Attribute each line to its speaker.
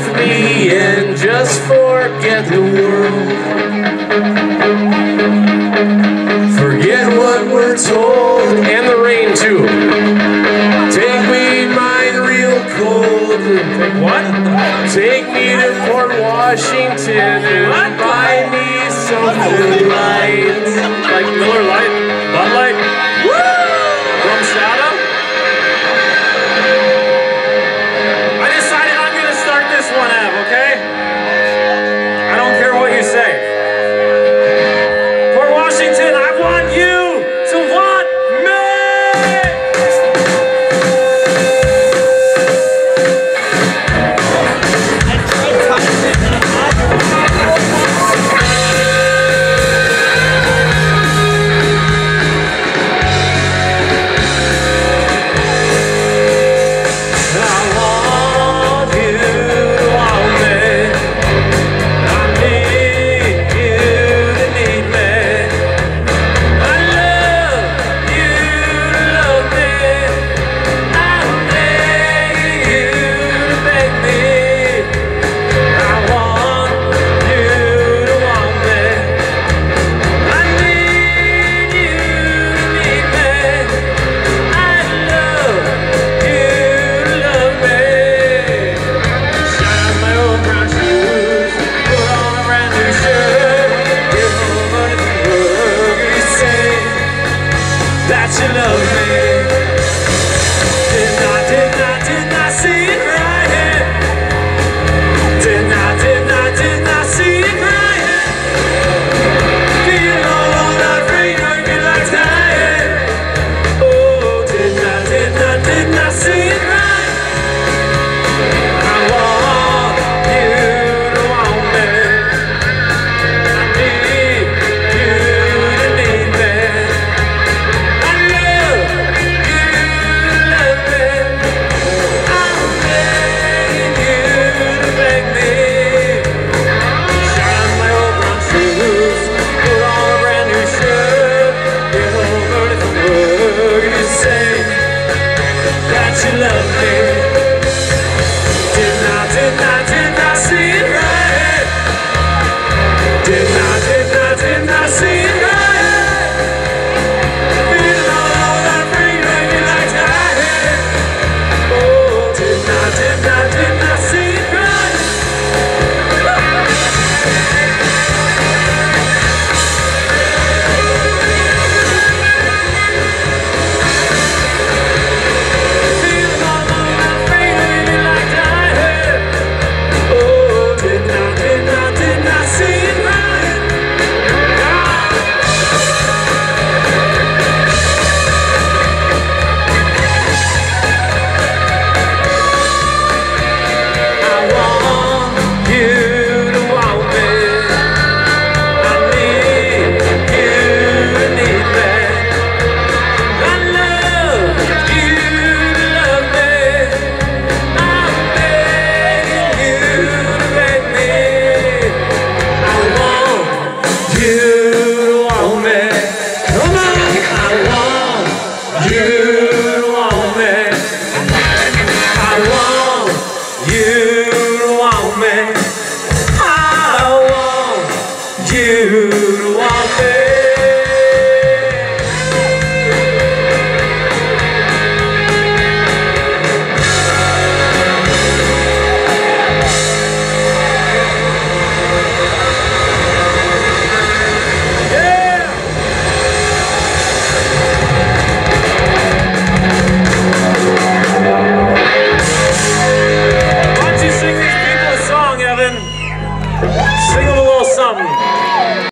Speaker 1: with me and just forget the world. Forget what we're told and the rain too. Take me mine real cold. What? Take me to Port Washington and buy me something light.
Speaker 2: Like Miller Lite, Bud Light. love me.